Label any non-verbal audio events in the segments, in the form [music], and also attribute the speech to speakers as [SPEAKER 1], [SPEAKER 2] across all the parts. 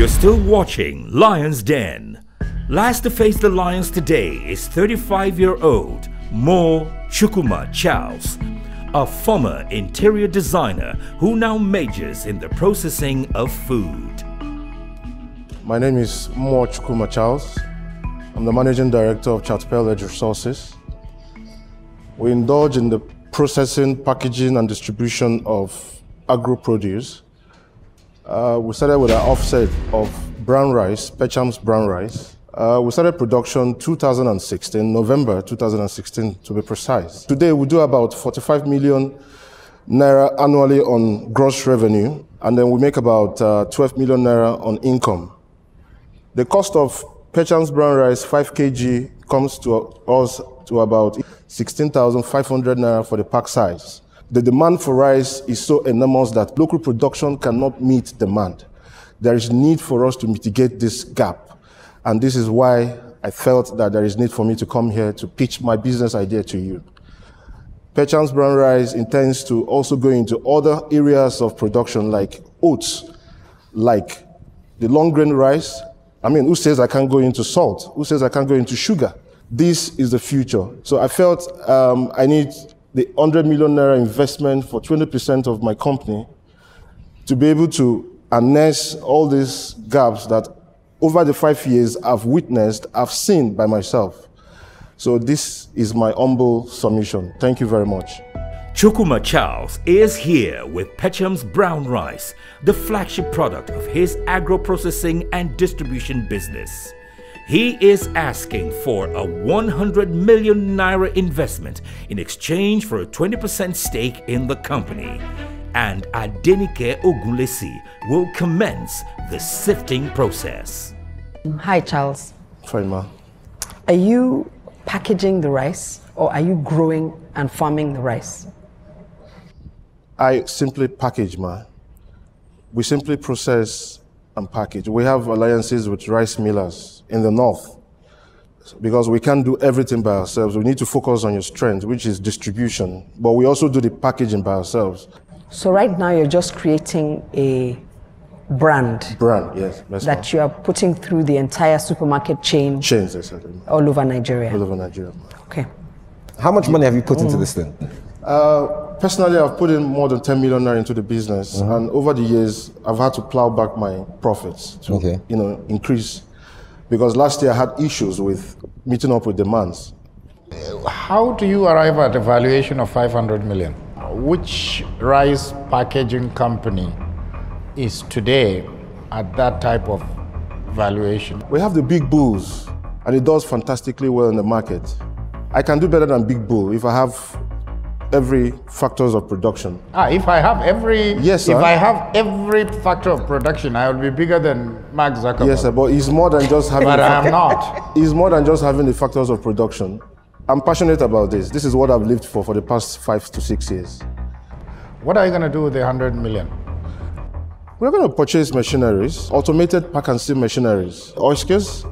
[SPEAKER 1] You're still watching Lion's Den. Last to face the Lions today is 35 year old Mo Chukwuma Charles, a former interior designer who now majors in the processing of food.
[SPEAKER 2] My name is Mo Chukwuma Charles. I'm the managing director of Chatpel Edge Resources. We indulge in the processing, packaging, and distribution of agro produce. Uh, we started with an offset of brown rice, Percham's brown rice. Uh, we started production 2016, November 2016 to be precise. Today we do about 45 million naira annually on gross revenue, and then we make about uh, 12 million naira on income. The cost of Percham's brown rice, 5 kg, comes to us to about 16,500 naira for the pack size. The demand for rice is so enormous that local production cannot meet demand. There is need for us to mitigate this gap. And this is why I felt that there is need for me to come here to pitch my business idea to you. Percham's brown rice intends to also go into other areas of production like oats, like the long grain rice. I mean, who says I can't go into salt? Who says I can't go into sugar? This is the future. So I felt um, I need the 100 million naira investment for 20% of my company to be able to harness all these gaps that over the five years I've witnessed, I've seen by myself. So this is my humble submission. Thank you very much.
[SPEAKER 1] Chukwuma Charles is here with Percham's brown rice, the flagship product of his agro processing and distribution business. He is asking for a 100 million naira investment in exchange for a 20% stake in the company. And Adenike Ogunlesi will commence the sifting process.
[SPEAKER 3] Hi, Charles.
[SPEAKER 2] Fine, ma.
[SPEAKER 3] Are you packaging the rice or are you growing and farming the rice?
[SPEAKER 2] I simply package, ma. We simply process and package. We have alliances with rice millers in the north because we can't do everything by ourselves. We need to focus on your strength, which is distribution, but we also do the packaging by ourselves.
[SPEAKER 3] So right now you're just creating a brand
[SPEAKER 2] Brand, yes. That's
[SPEAKER 3] that
[SPEAKER 2] right.
[SPEAKER 3] you are putting through the entire supermarket chain
[SPEAKER 2] Chains, exactly.
[SPEAKER 3] all over Nigeria.
[SPEAKER 2] All over Nigeria.
[SPEAKER 3] Okay.
[SPEAKER 4] How much money have you put into this thing?
[SPEAKER 2] Uh, personally, I've put in more than 10 million naira into the business, mm-hmm. and over the years, I've had to plow back my profits to,
[SPEAKER 4] Okay.
[SPEAKER 2] you know, increase. Because last year I had issues with meeting up with demands.
[SPEAKER 5] How do you arrive at a valuation of 500 million? Which rice packaging company is today at that type of valuation?
[SPEAKER 2] We have the big bulls, and it does fantastically well in the market. I can do better than Big Bull if I have every factors of production.
[SPEAKER 5] Ah, if I have every
[SPEAKER 2] Yes,
[SPEAKER 5] if
[SPEAKER 2] sir.
[SPEAKER 5] I have every factor of production, I will be bigger than Mark Zuckerberg.
[SPEAKER 2] Yes, sir, but it's more than just having.
[SPEAKER 5] But I am not. [laughs]
[SPEAKER 2] It's more than just having the factors of production. I'm passionate about this. This is what I've lived for for the past five to six years.
[SPEAKER 5] What are you going to do with the 100 million?
[SPEAKER 2] We're going to purchase machineries, automated pack and seal machineries, oysters,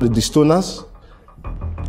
[SPEAKER 2] the destoners,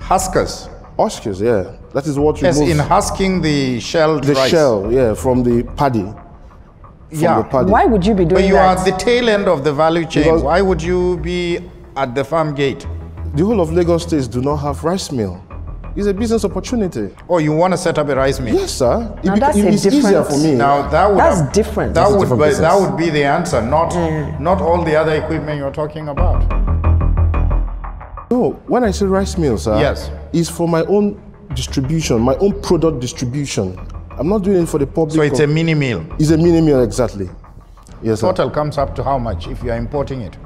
[SPEAKER 5] Huskers.
[SPEAKER 2] Oysters. Yeah, that is what
[SPEAKER 5] Yes,
[SPEAKER 2] removes
[SPEAKER 5] in husking the shelled
[SPEAKER 2] the
[SPEAKER 5] rice.
[SPEAKER 2] shell. Yeah, from the paddy. From
[SPEAKER 5] Yeah.
[SPEAKER 2] the paddy.
[SPEAKER 3] Why would you be doing But
[SPEAKER 5] you
[SPEAKER 3] that?
[SPEAKER 5] are at the tail end of the value chain.
[SPEAKER 2] Because-
[SPEAKER 5] Why would you be at the farm gate?
[SPEAKER 2] The whole of Lagos states do not have rice mill. It's a business opportunity.
[SPEAKER 5] Oh, you want to set up a rice mill?
[SPEAKER 2] Yes, sir. It
[SPEAKER 3] Now
[SPEAKER 2] beca-
[SPEAKER 3] that's a
[SPEAKER 2] it's easier for me.
[SPEAKER 5] Now that would
[SPEAKER 3] That's
[SPEAKER 5] have-
[SPEAKER 3] different.
[SPEAKER 5] That
[SPEAKER 3] That's
[SPEAKER 5] would
[SPEAKER 4] different
[SPEAKER 5] be,
[SPEAKER 4] business.
[SPEAKER 5] that would be the answer, not not all the other equipment you're talking about.
[SPEAKER 2] No, when I say rice mill, sir,
[SPEAKER 5] Yes.
[SPEAKER 2] It's for my own distribution, my own product distribution. I'm not doing it for the public.
[SPEAKER 5] So it's a mini mill.
[SPEAKER 2] It's a mini meal, exactly. Yes, sir.
[SPEAKER 5] Total comes up to how much if you are importing it?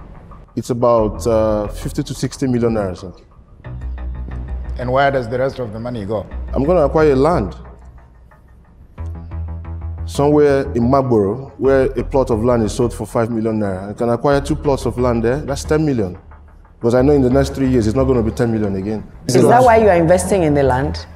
[SPEAKER 2] It's about uh, 50 to 60 million naira, sir.
[SPEAKER 5] And where does the rest of the money go?
[SPEAKER 2] I'm going to acquire land somewhere in Marlborough where a plot of land is sold for 5 million naira. I can acquire two plots of land there, that's 10 million. Because I know in the next three years it's not going to be 10 million again.
[SPEAKER 3] Is that why you are investing in the land?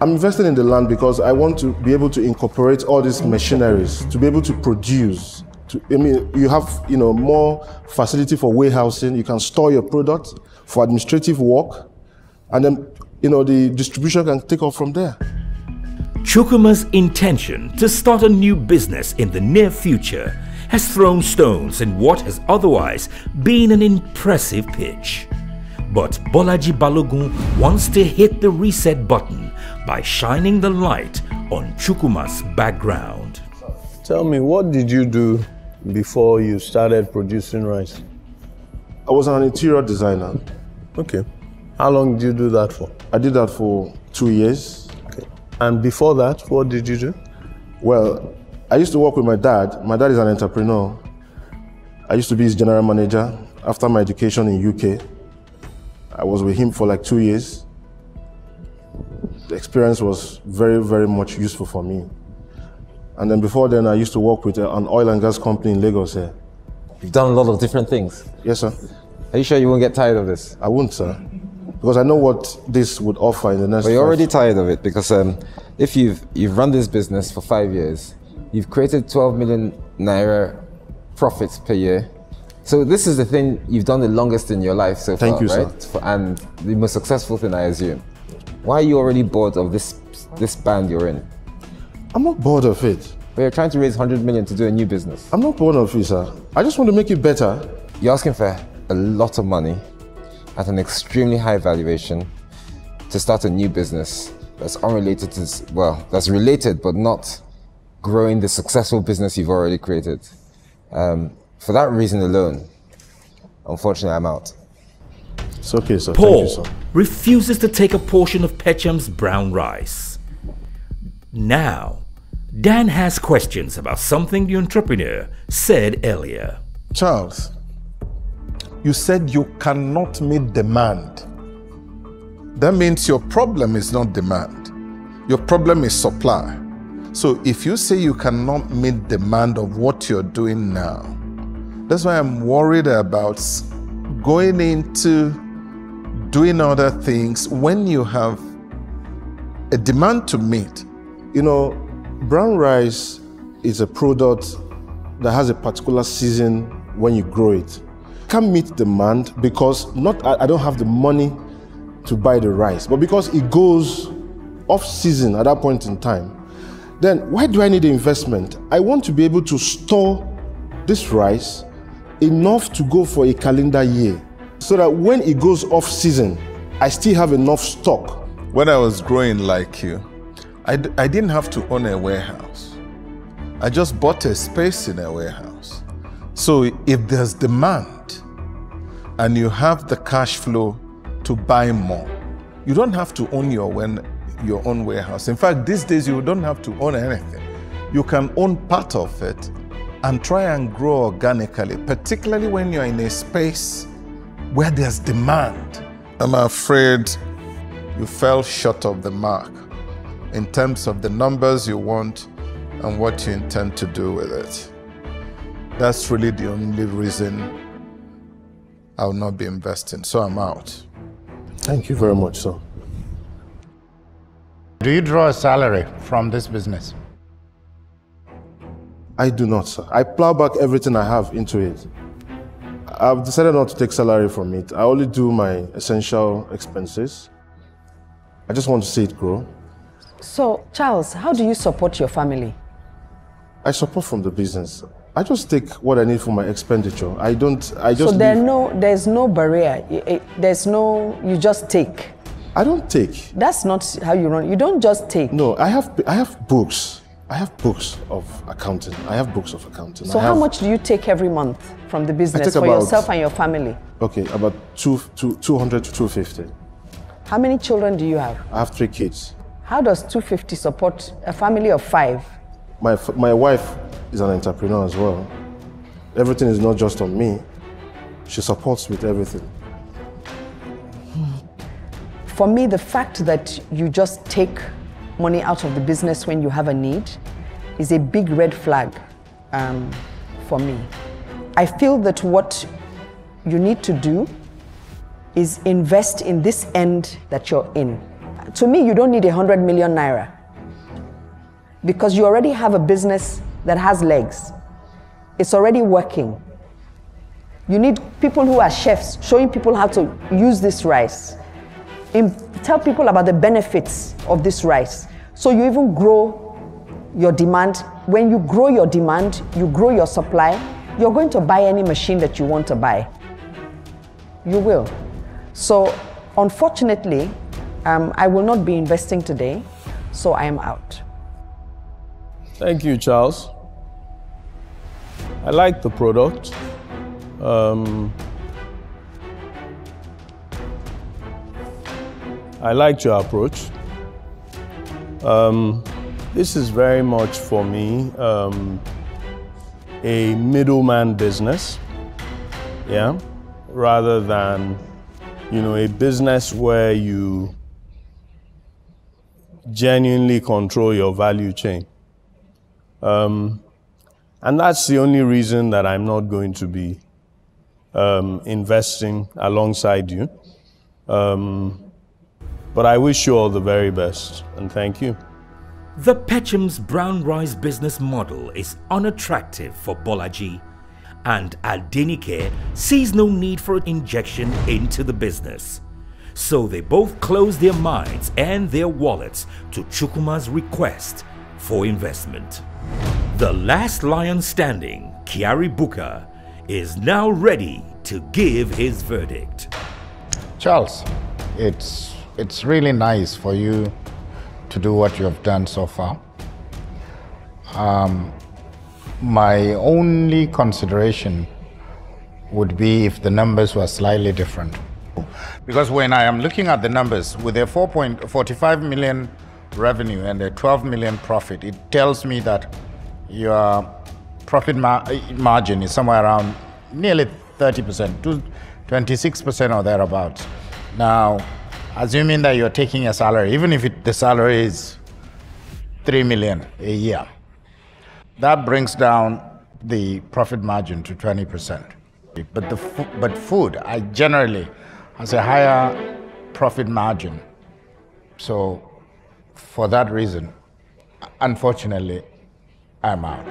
[SPEAKER 2] I'm investing in the land because I want to be able to incorporate all these machineries to be able to produce. To, I mean, you have you know more facility for warehousing. You can store your product for administrative work, and then you know the distribution can take off from there.
[SPEAKER 1] Chukwuma's intention to start a new business in the near future has thrown stones in what has otherwise been an impressive pitch. But Bolaji Balogun wants to hit the reset button by shining the light on Chukwuma's background.
[SPEAKER 6] Tell me, what did you do before you started producing rice?
[SPEAKER 2] I was an interior designer.
[SPEAKER 6] Okay. How long did you do that for?
[SPEAKER 2] I did that for two years.
[SPEAKER 6] Okay. And before that, what did you do?
[SPEAKER 2] Well, I used to work with my dad. My dad is an entrepreneur. I used to be his general manager after my education in UK. I was with him for like two years. The experience was very, very much useful for me. And then before then, I used to work with uh, an oil and gas company in Lagos here.
[SPEAKER 4] You've done a lot of different things.
[SPEAKER 2] Yes, sir.
[SPEAKER 4] Are you sure you won't get tired of this?
[SPEAKER 2] I won't, sir. Because I know what this would offer in the next.
[SPEAKER 4] But you're already tired of it because um, if you've you've run this business for five years, you've created 12 million naira profits per year. So this is the thing you've done the longest in your life so
[SPEAKER 2] Thank
[SPEAKER 4] far,
[SPEAKER 2] you,
[SPEAKER 4] right? For- and the most successful thing, I assume. Why are you already bored of this this band you're in?
[SPEAKER 2] I'm not bored of it.
[SPEAKER 4] But you're trying to raise 100 million to do a new business.
[SPEAKER 2] I'm not bored of it, sir. I just want to make it better.
[SPEAKER 4] You're asking for a lot of money at an extremely high valuation to start a new business that's unrelated to, well, that's related but not growing the successful business you've already created. Um, for that reason alone, unfortunately, I'm out.
[SPEAKER 2] It's okay, sir. Thank
[SPEAKER 1] Paul
[SPEAKER 2] you, sir.
[SPEAKER 1] refuses to take a portion of Percham's brown rice. Now, Dan has questions about something the entrepreneur said earlier.
[SPEAKER 7] Charles, you said you cannot meet demand. That means your problem is not demand, your problem is supply. So if you say you cannot meet demand of what you're doing now, that's why I'm worried about going into doing other things when you have a demand to meet.
[SPEAKER 2] You know, brown rice is a product that has a particular season when you grow it. Can't meet demand because not I, I don't have the money to buy the rice, but because it goes off season at that point in time, then why do I need investment? I want to be able to store this rice enough to go for a calendar year so that when it goes off season, I still have enough stock
[SPEAKER 7] When I was growing like you, I, d- I didn't have to own a warehouse. I just bought a space in a warehouse. So if there's demand and you have the cash flow to buy more, you don't have to own your, when, your own warehouse. In fact, these days you don't have to own anything. You can own part of it and try and grow organically, particularly when you're in a space where there's demand. I'm afraid you fell short of the mark in terms of the numbers you want and what you intend to do with it. That's really the only reason I'll not be investing. So I'm out.
[SPEAKER 2] Thank you very much, sir.
[SPEAKER 5] Do you draw a salary from this business?
[SPEAKER 2] I do not, sir. I plow back everything I have into it. I've decided not to take salary from it. I only do my essential expenses. I just want to see it grow.
[SPEAKER 3] So, Charles, how do you support your family?
[SPEAKER 2] I support from the business. I just take what I need for my expenditure. I don't. I just.
[SPEAKER 3] so there no, there's no barrier. I- I- There's no, you just take.
[SPEAKER 2] I don't take.
[SPEAKER 3] That's not how you run. You don't just take.
[SPEAKER 2] No, I have. I have books. I have books of accounting. I have books of accounting.
[SPEAKER 3] So
[SPEAKER 2] I
[SPEAKER 3] how
[SPEAKER 2] have-
[SPEAKER 3] much do you take every month from the business for
[SPEAKER 2] about-
[SPEAKER 3] yourself and your family?
[SPEAKER 2] Okay, about two, two, 200 to 250.
[SPEAKER 3] How many children do you have?
[SPEAKER 2] I have three kids.
[SPEAKER 3] How does 250 support a family of five?
[SPEAKER 2] My, my wife is an entrepreneur as well. Everything is not just on me. She supports me with everything.
[SPEAKER 3] For me, the fact that you just take money out of the business when you have a need is a big red flag um, for me. I feel that what you need to do is invest in this end that you're in. To me, you don't need a hundred million naira because you already have a business that has legs. It's already working. You need people who are chefs showing people how to use this rice. Tell people about the benefits of this rice. So you even grow your demand, when you grow your demand, you grow your supply, you're going to buy any machine that you want to buy. You will. So, unfortunately, um, I will not be investing today, so I am out.
[SPEAKER 6] Thank you, Charles. I like the product. Um, I liked your approach. Um, this is very much for me um, a middleman business, yeah, rather than you know a business where you genuinely control your value chain. Um, and that's the only reason that I'm not going to be um, investing alongside you. Um, but I wish you all the very best and thank you.
[SPEAKER 1] The Percham's brown rice business model is unattractive for Bolaji and Adenike sees no need for an injection into the business. So they both close their minds and their wallets to Chukwuma's request for investment. The last lion standing, Kyari Bukar, is now ready to give his verdict.
[SPEAKER 5] Charles, it's, it's really nice for you to do what you have done so far. Um, my only consideration would be if the numbers were slightly different. Because when I am looking at the numbers with a 4.45 million revenue and a 12 million profit, it tells me that your profit mar margin is somewhere around nearly 30% to 26% or thereabouts. Now, assuming that you're taking a salary, even if it, the salary is 3 million a year, that brings down the profit margin to 20%. But, the, but food, I generally has a higher profit margin. So for that reason, unfortunately, I'm out.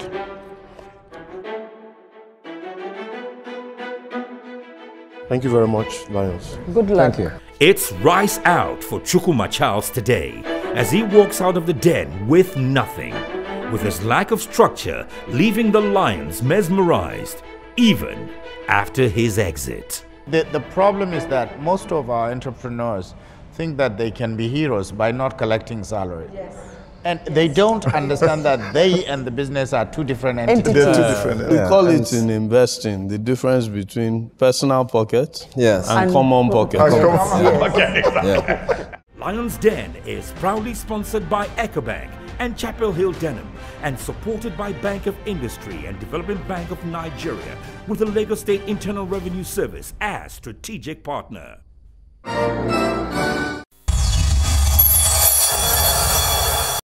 [SPEAKER 2] Thank you very much, Lions.
[SPEAKER 3] Good luck.
[SPEAKER 4] Thank you.
[SPEAKER 1] It's rice out for Chukwuma Charles today as he walks out of the den with nothing, with his lack of structure leaving the lions mesmerized even after his exit.
[SPEAKER 5] The, the problem is that most of our entrepreneurs think that they can be heroes by not collecting salary. Yes. And they don't [laughs] understand that they and the business are two different entities.
[SPEAKER 3] Entities.
[SPEAKER 7] They're two different.
[SPEAKER 6] We
[SPEAKER 7] yeah.
[SPEAKER 6] call it in investing the difference between personal pocket
[SPEAKER 4] Yes.
[SPEAKER 6] and,
[SPEAKER 3] And
[SPEAKER 6] common [laughs] pocket.
[SPEAKER 4] Yeah.
[SPEAKER 1] Lions Den is proudly sponsored by EcoBank and Chapel Hill Denham and supported by Bank of Industry and Development Bank of Nigeria with the Lagos State Internal Revenue Service as strategic partner.